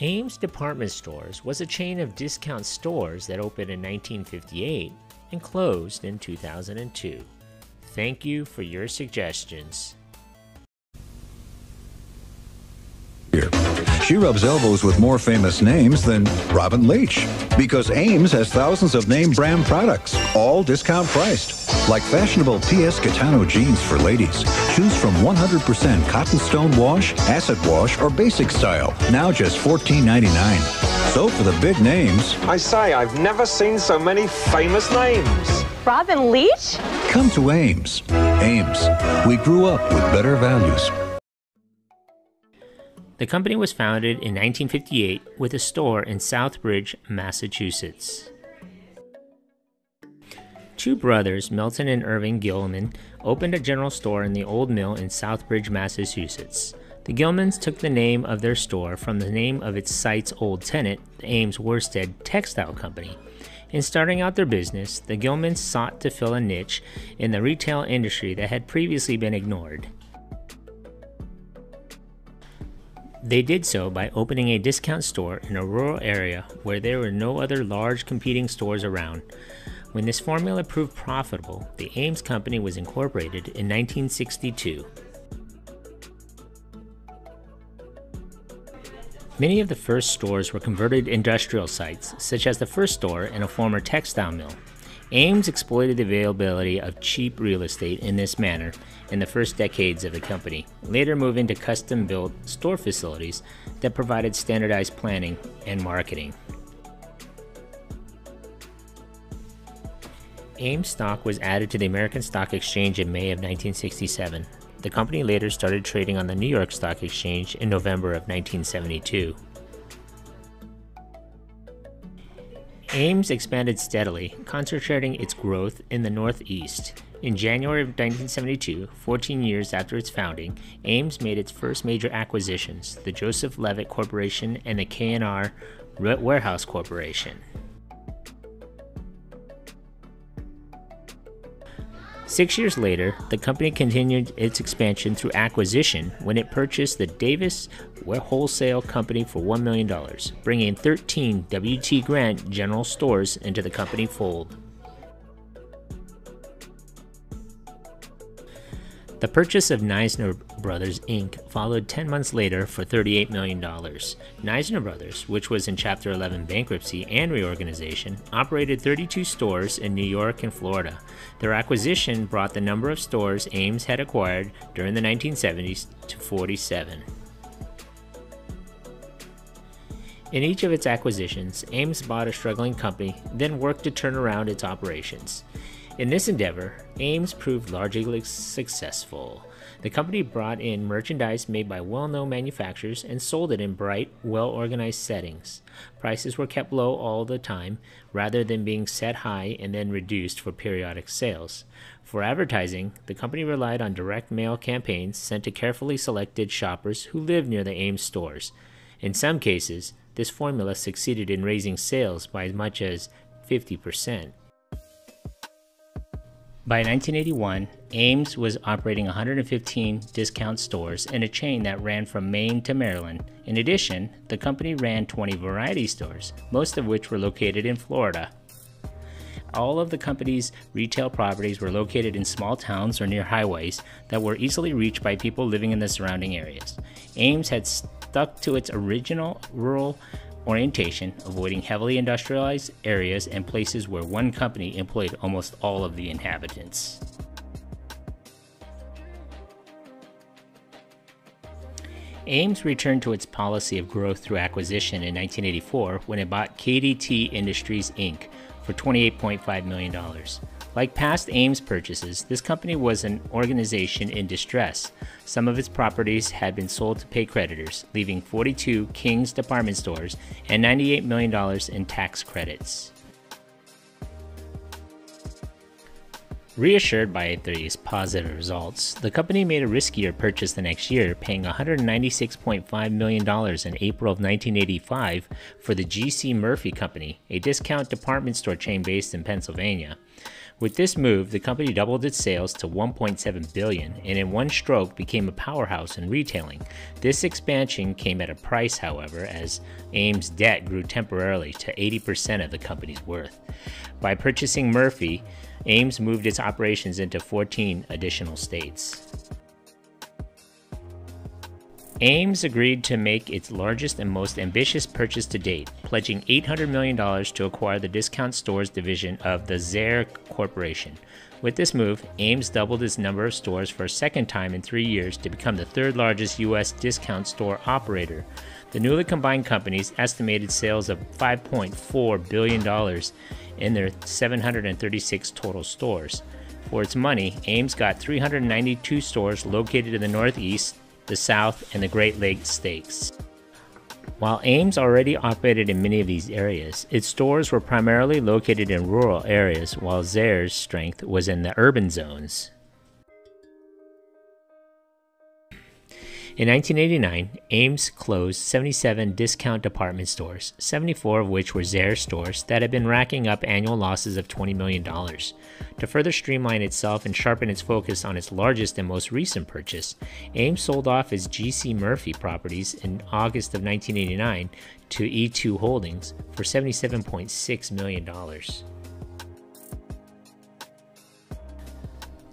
Ames Department Stores was a chain of discount stores that opened in 1958 and closed in 2002. Thank you for your suggestions. She rubs elbows with more famous names than Robin Leach because Ames has thousands of name brand products, all discount priced. Like fashionable P.S. Gitano jeans for ladies. Choose from 100% cotton stone wash, acid wash, or basic style. Now just $14.99. So for the big names, I say, I've never seen so many famous names. Robin Leach? come to Ames. Ames. We grew up with better values. The company was founded in 1958 with a store in Southbridge, Massachusetts. Two brothers, Milton and Irving Gilman, opened a general store in the old mill in Southbridge, Massachusetts. The Gilmans took the name of their store from the name of its site's old tenant, the Ames Worsted Textile Company. In starting out their business, the Gilmans sought to fill a niche in the retail industry that had previously been ignored. They did so by opening a discount store in a rural area where there were no other large competing stores around. When this formula proved profitable, the Ames Company was incorporated in 1962. Many of the first stores were converted industrial sites, such as the first store in a former textile mill. Ames exploited the availability of cheap real estate in this manner in the first decades of the company, later moving to custom built store facilities that provided standardized planning and marketing. Ames stock was added to the American Stock Exchange in May of 1967. The company later started trading on the New York Stock Exchange in November of 1972. Ames expanded steadily, concentrating its growth in the Northeast. In January of 1972, 14 years after its founding, Ames made its first major acquisitions, the Joseph Levitt Corporation and the K&R Warehouse Corporation. Six years later, the company continued its expansion through acquisition when it purchased the Davis Wholesale Company for $1 million, bringing 13 W.T. Grant General Stores into the company fold. The purchase of Neisner Brothers Inc. followed 10 months later for $38 million. Neisner Brothers, which was in Chapter 11 bankruptcy and reorganization, operated 32 stores in New York and Florida. Their acquisition brought the number of stores Ames had acquired during the 1970s to 47. In each of its acquisitions, Ames bought a struggling company, then worked to turn around its operations. In this endeavor, Ames proved largely successful. The company brought in merchandise made by well known manufacturers and sold it in bright, well organized settings. Prices were kept low all the time, rather than being set high and then reduced for periodic sales. For advertising, the company relied on direct mail campaigns sent to carefully selected shoppers who lived near the Ames stores. In some cases, this formula succeeded in raising sales by as much as 50%. By 1981, Ames was operating 115 discount stores in a chain that ran from Maine to Maryland. In addition, the company ran 20 variety stores, most of which were located in Florida. All of the company's retail properties were located in small towns or near highways that were easily reached by people living in the surrounding areas. Ames had stuck to its original rural orientation, avoiding heavily industrialized areas and places where one company employed almost all of the inhabitants. Ames returned to its policy of growth through acquisition in 1984 when it bought KDT Industries Inc. for $28.5 million. Like past Ames purchases, this company was an organization in distress. Some of its properties had been sold to pay creditors, leaving 42 King's department stores and $98 million in tax credits. Reassured by these positive results, the company made a riskier purchase the next year, paying $196.5 million in April of 1985 for the G.C. Murphy Company, a discount department store chain based in Pennsylvania. With this move, the company doubled its sales to 1.7 billion and in one stroke became a powerhouse in retailing. This expansion came at a price, however, as Ames' debt grew temporarily to 80% of the company's worth. By purchasing Murphy, Ames moved its operations into 14 additional states. Ames agreed to make its largest and most ambitious purchase to date, pledging $800 million to acquire the discount stores division of the Zayre Corporation. With this move, Ames doubled its number of stores for a second time in three years to become the third largest U.S. discount store operator. The newly combined companies estimated sales of $5.4 billion in their 736 total stores. For its money, Ames got 392 stores located in the Northeast, the South, and the Great Lakes states. While Ames already operated in many of these areas, its stores were primarily located in rural areas, while Zayre's strength was in the urban zones. In 1989, Ames closed 77 discount department stores, 74 of which were Zayre stores that had been racking up annual losses of $20 million. To further streamline itself and sharpen its focus on its largest and most recent purchase, Ames sold off its GC Murphy properties in August of 1989 to E2 Holdings for $77.6 million.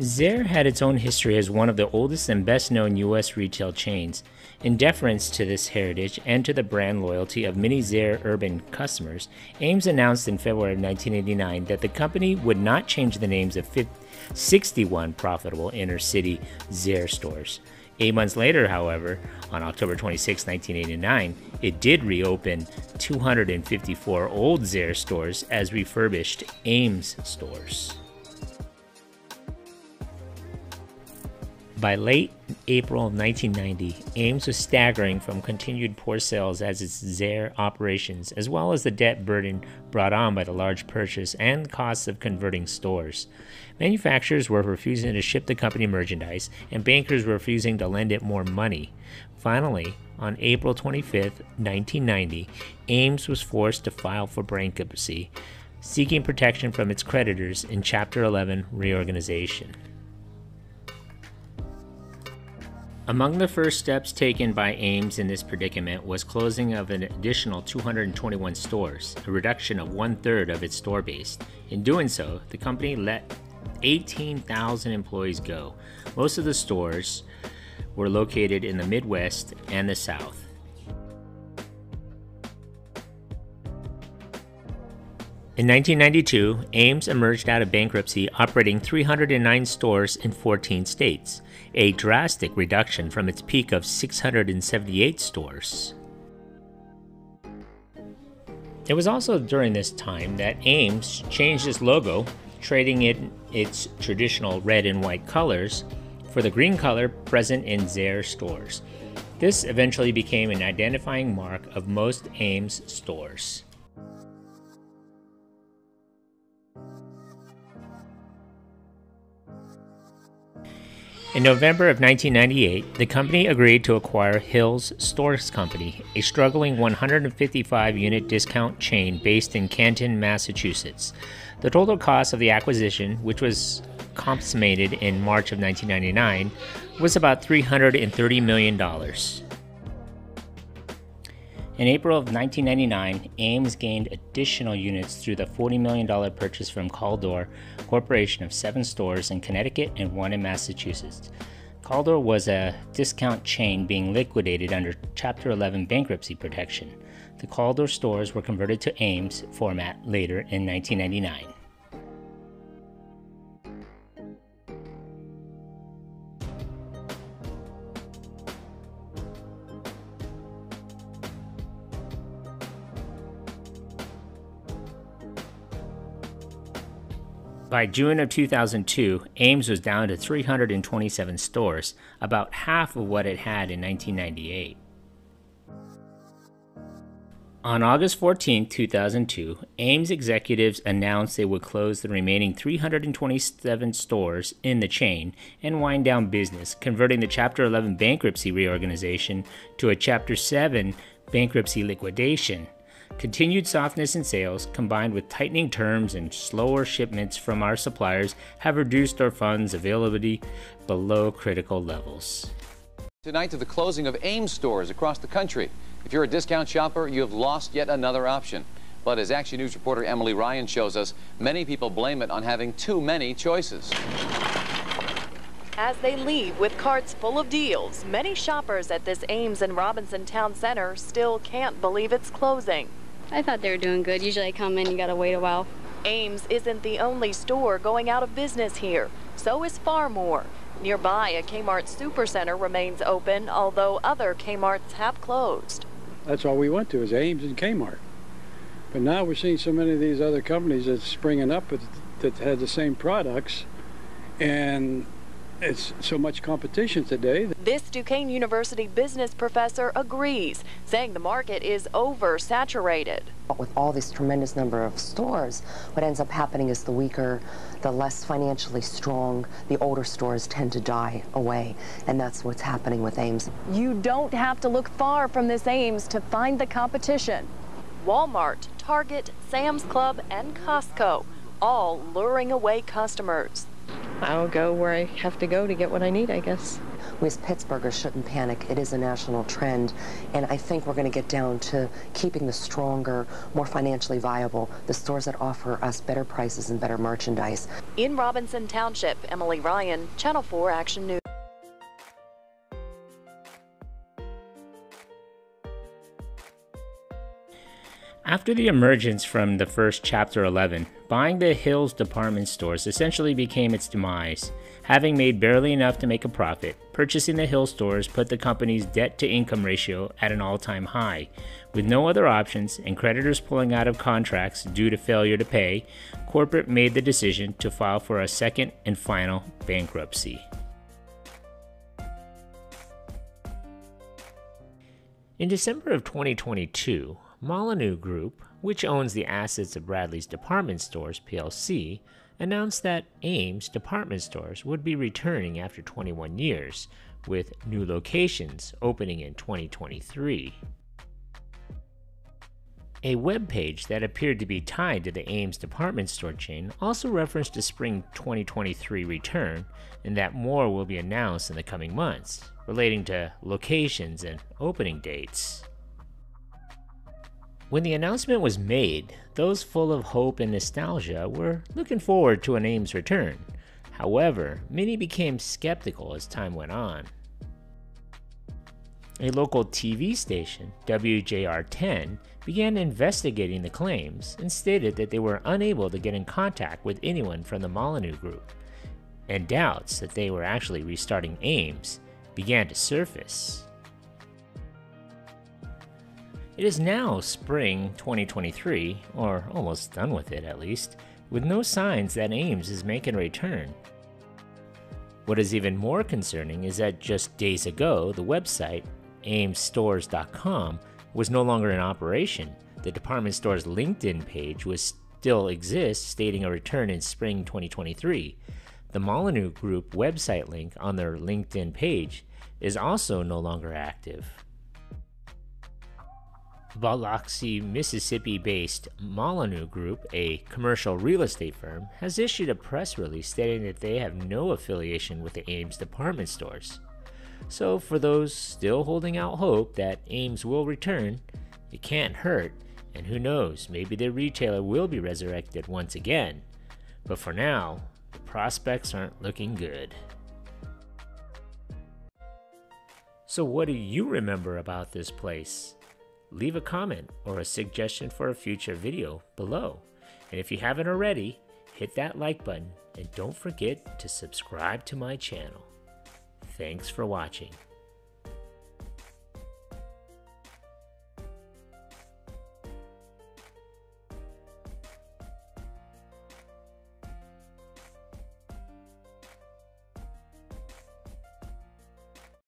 Zayre had its own history as one of the oldest and best known U.S. retail chains. In deference to this heritage and to the brand loyalty of many Zayre urban customers, Ames announced in February of 1989 that the company would not change the names of 61 profitable inner city Zayre stores. Eight months later, however, on October 26, 1989, it did reopen 254 old Zayre stores as refurbished Ames stores. By late April of 1990, Ames was staggering from continued poor sales as its Zayre operations, as well as the debt burden brought on by the large purchase and costs of converting stores. Manufacturers were refusing to ship the company merchandise, and bankers were refusing to lend it more money. Finally, on April 25, 1990, Ames was forced to file for bankruptcy, seeking protection from its creditors in Chapter 11 reorganization. Among the first steps taken by Ames in this predicament was closing of an additional 221 stores, a reduction of one third of its store base. In doing so, the company let 18,000 employees go. Most of the stores were located in the Midwest and the South. In 1992, Ames emerged out of bankruptcy operating 309 stores in 14 states, a drastic reduction from its peak of 678 stores. It was also during this time that Ames changed its logo, trading in its traditional red and white colors for the green color present in Zayre stores. This eventually became an identifying mark of most Ames stores. In November of 1998, the company agreed to acquire Hills Stores Company, a struggling 155 unit discount chain based in Canton, Massachusetts. The total cost of the acquisition, which was consummated in March of 1999, was about $330 million. In April of 1999, Ames gained additional units through the $40 million purchase from Caldor Corporation of seven stores in Connecticut and one in Massachusetts. Caldor was a discount chain being liquidated under Chapter 11 bankruptcy protection. The Caldor stores were converted to Ames format later in 1999. By June of 2002, Ames was down to 327 stores, about half of what it had in 1998. On August 14, 2002, Ames executives announced they would close the remaining 327 stores in the chain and wind down business, converting the Chapter 11 bankruptcy reorganization to a Chapter 7 bankruptcy liquidation. Continued softness in sales, combined with tightening terms and slower shipments from our suppliers, have reduced our funds availability below critical levels. Tonight to the closing of Ames stores across the country. If you're a discount shopper, you have lost yet another option. But as Action News reporter Emily Ryan shows us, many people blame it on having too many choices. As they leave with carts full of deals, many shoppers at this Ames and Robinson Town Center still can't believe it's closing. I thought they were doing good. Usually I come in, you gotta wait a while. Ames isn't the only store going out of business here. So is Phar-Mor. Nearby, a Kmart Supercenter remains open, although other Kmarts have closed. That's all we went to is Ames and Kmart. But now we're seeing so many of these other companies that's springing up that had the same products, and it's so much competition today. This Duquesne University business professor agrees, saying the market is oversaturated. With all this tremendous number of stores, what ends up happening is the weaker, the less financially strong, the older stores tend to die away. And that's what's happening with Ames. You don't have to look far from this Ames to find the competition. Walmart, Target, Sam's Club, and Costco, all luring away customers. I'll go where I have to go to get what I need, I guess. We as Pittsburghers shouldn't panic. It is a national trend, and I think we're going to get down to keeping the stronger, more financially viable, the stores that offer us better prices and better merchandise. In Robinson Township, Emily Ryan, Channel 4 Action News. After the emergence from the first Chapter 11, buying the Hills department stores essentially became its demise. Having made barely enough to make a profit, purchasing the Hill stores put the company's debt to income ratio at an all time high. With no other options and creditors pulling out of contracts due to failure to pay, corporate made the decision to file for a second and final bankruptcy. In December of 2022, Molyneux Group, which owns the assets of Bradlees Department Stores plc, announced that Ames department stores would be returning after 21 years, with new locations opening in 2023. A web page that appeared to be tied to the Ames department store chain also referenced a spring 2023 return and that more will be announced in the coming months, relating to locations and opening dates. When the announcement was made, those full of hope and nostalgia were looking forward to an Ames return. However, many became skeptical as time went on. A local TV station, WJAR 10, began investigating the claims and stated that they were unable to get in contact with anyone from the Molyneux Group, and doubts that they were actually restarting Ames began to surface. It is now spring 2023, or almost done with it at least, with no signs that Ames is making a return. What is even more concerning is that just days ago, the website, amesstores.com, was no longer in operation. The department store's LinkedIn page was still exists, stating a return in spring 2023. The Molyneux Group website link on their LinkedIn page is also no longer active. Biloxi, Mississippi based Molyneux Group, a commercial real estate firm, has issued a press release stating that they have no affiliation with the Ames department stores. So, for those still holding out hope that Ames will return, it can't hurt, and who knows, maybe the retailer will be resurrected once again. But for now, the prospects aren't looking good. So, what do you remember about this place? Leave a comment or a suggestion for a future video below. And if you haven't already, hit that like button and don't forget to subscribe to my channel. Thanks for watching.